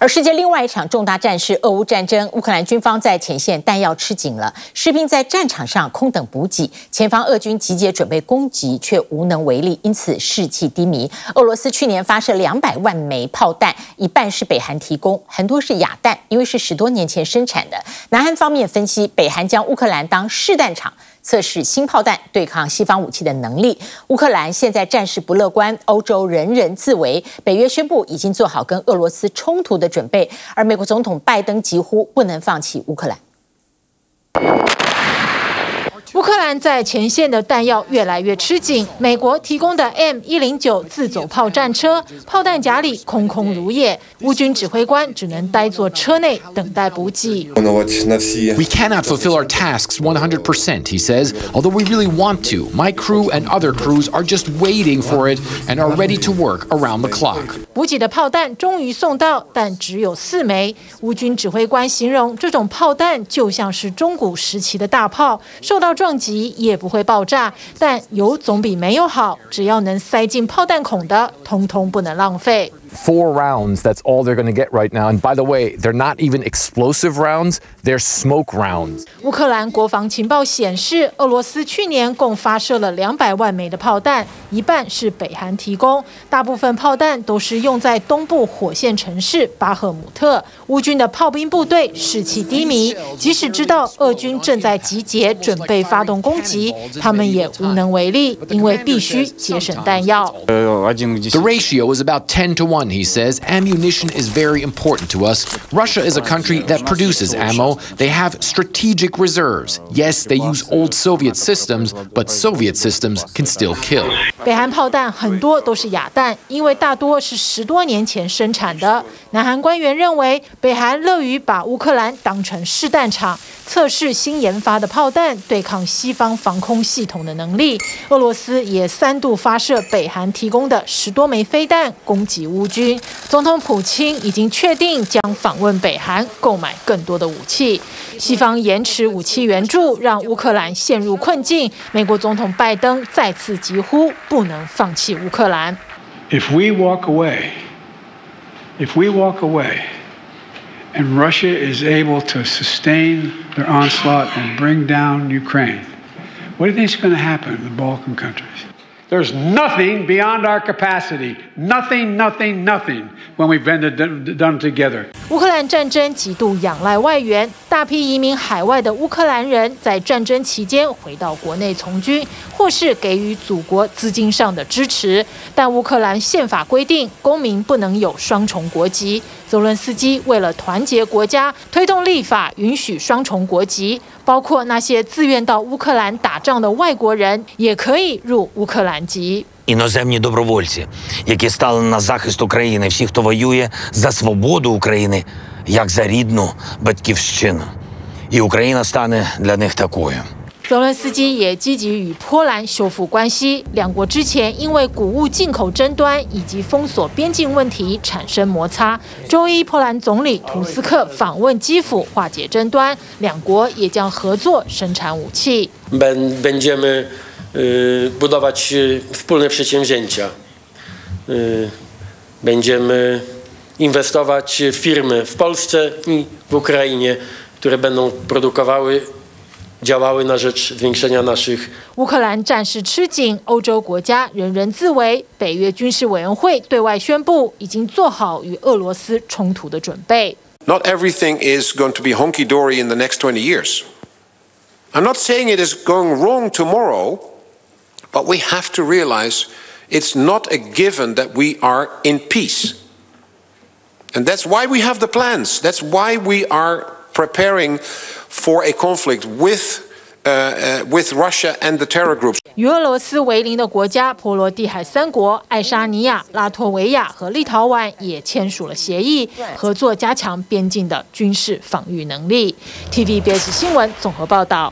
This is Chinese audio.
而世界另外一场重大战事——俄乌战争，乌克兰军方在前线弹药吃紧了，士兵在战场上空等补给，前方俄军集结准备攻击，却无能为力，因此士气低迷。俄罗斯去年发射两百万枚炮弹，一半是北韩提供，很多是哑弹，因为是十多年前生产的。南韩方面分析，北韩将乌克兰当试弹场。测试新炮弹对抗西方武器的能力。乌克兰现在战事不乐观，欧洲人人自危。北约宣布已经做好跟俄罗斯冲突的准备，而美国总统拜登几乎不能放弃乌克兰。在前线的弹药越来越吃紧，美国提供的 M 一零九自走炮战车炮弹夹里空空如也，乌军指挥官只能待坐车内等待补给。We cannot fulfill our tasks 100%, he says, although we really want to. My crew and other crews are just waiting for it and are ready to work around the clock. 补给的炮弹终于送到，但只有四枚。乌军指挥官形容这种炮弹就像是中古时期的大炮，受到。撞击也不会爆炸，但有总比没有好。只要能塞进炮弹孔的，通通不能浪费。four rounds. That's all they're going to get right now. And by the way, they're not even explosive rounds, they're smoke rounds. 乌克兰国防情报显示，俄罗斯去年共发射了两百万枚的炮弹，一半是北韩提供，大部分炮弹都是用在东部火线城市巴赫姆特。乌军的炮兵部队士气低迷，即使知道俄军正在集结，准备发动攻击，他们也无能为力，因为必须节省弹药。The ratio is about ten to one one, he says, ammunition is very important to us. Russia is a country that produces ammo. They have strategic reserves. Yes, they use old Soviet systems, but Soviet systems can still kill. 北韩炮弹很多都是哑弹，因为大多是十多年前生产的。南韩官员认为，北韩乐于把乌克兰当成试弹场。 测试新研发的炮弹对抗西方防空系统的能力。俄罗斯也三度发射北韩提供的十多枚飞弹攻击乌军。总统普京已经确定将访问北韩，购买更多的武器。西方延迟武器援助，让乌克兰陷入困境。美国总统拜登再次疾呼不能放弃乌克兰。If we walk away, if we walk away. and Russia is able to sustain their onslaught and bring down Ukraine, what do you think is going to happen in the Balkan countries? There's nothing beyond our capacity. Nothing, nothing, nothing when we've been done together. 乌克兰战争极度仰赖外援， 大批移民海外的乌克兰人在战争期间回到国内从军，或是给予祖国资金上的支持。但乌克兰宪法规定，公民不能有双重国籍。泽伦斯基为了团结国家，推动立法允许双重国籍，包括那些自愿到乌克兰打仗的外国人也可以入乌克兰籍。Іноземні добровольці, які стали на захист України, всі, хто воює за свободу України, як за рідну батьківщину, і Україна стане для них такою. 泽伦斯基也积极与波兰修复关系。两国之前因为谷物进口争端以及封锁边境问题产生摩擦。周一，波兰总理图斯克访问基辅，化解争端。两国也将合作生产武器。Będziemy budować wspólne przedsięwzięcia. Będziemy inwestować w firmy w Polsce i w Ukrainie, które będą produkowały. 乌克兰战事吃紧，欧洲国家人人自危。北约军事委员会对外宣布，已经做好与俄罗斯冲突的准备。Not everything is going to be honky dory in the next 20 years. I'm not saying it is going wrong tomorrow, but we have to realize it's not a given that we are in peace. And that's why we have the plans. That's why we are preparing for a conflict with uh, uh, with Russia and the terror groups. 与俄罗斯为邻的国家波罗的海三国爱沙尼亚、拉脱维亚和立陶宛也签署了协议，合作加强边境的军事防御能力。TVBS 新闻综合报道。